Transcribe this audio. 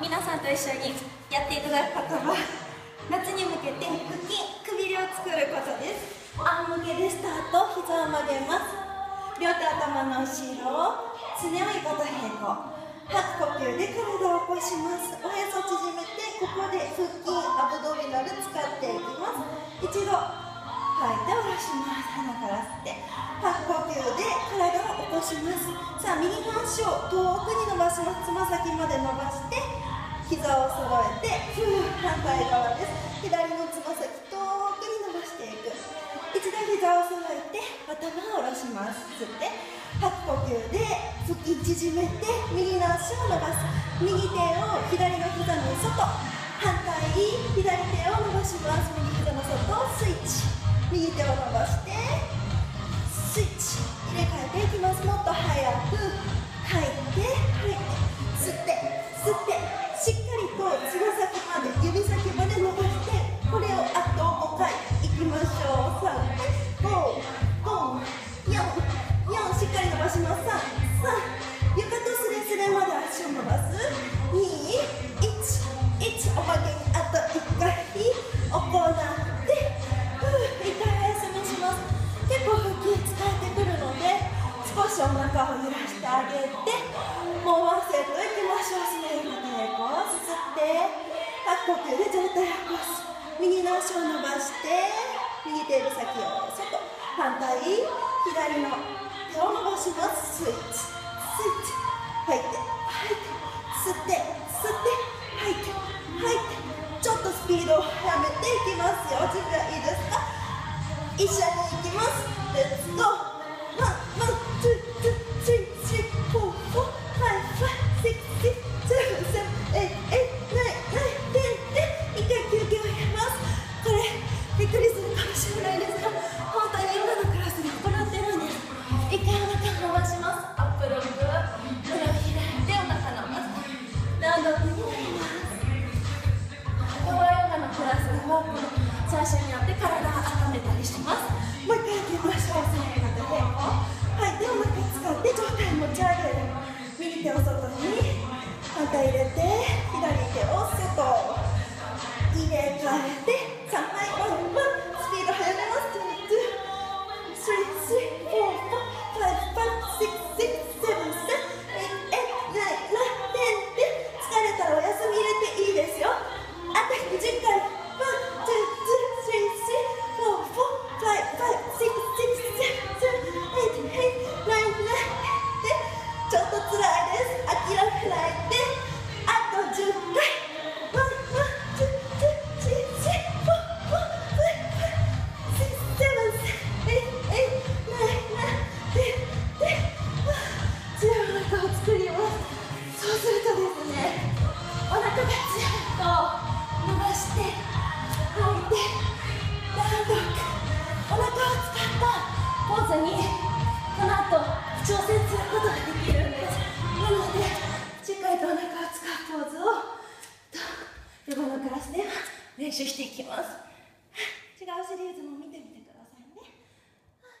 皆さんと一緒にやっていただくことは夏に向けて腹筋くびれを作ることです。仰向けでスタート膝を曲げます。両手頭の後ろ常追い肩平行吐く呼吸で体を起こします。おへそ縮めてここで腹筋アブドミナル使っていきます。一度吐い。て下ろします鼻から吸って吐く呼吸で体を起こします。さあ右の足を遠くに伸ばします。つま先まで伸ばして膝を揃えてふう反対側です。左のつま先遠くに伸ばしていく。一度膝を揃えて頭を下ろします。吸って吐く呼吸で腹筋縮めて右の足を伸ばす。右手を左の膝の外。反対左手を伸ばします。右膝の外スイッチ。右手を伸ばしてスイッチ入れ替えていきます。もっと早く吐いて吐いて吸って吸ってしっかりとつま先まで指先まで伸ばしてこれをあと5回いきましょう。35544しっかり伸ばします。3 3床とスレスレまで足を伸ばす。211おまけにあと少しお腹を揺らしてあげてもうワンセットいきましょうスネーク抵抗すすって吐く呼吸で上体を起こす。右の足を伸ばして右手指先を外反対左の手を伸ばします。スイッチスイッチ。吐いて吐いて吸って吸って吐いて吐いて。ちょっとスピードを速めていきますよ。準備はいいですか？一緒にいきます。レッツゴー。最初にやって体温めたりします。もう一回やってみましょう最後のはいでお腹使って上体持ち上げる右手を外にまた入れて左手を外。入れ替えて。挑戦することができるんです。なのでしっかりとお腹を使うポーズをと横のクラスでは練習していきます。違うシリーズも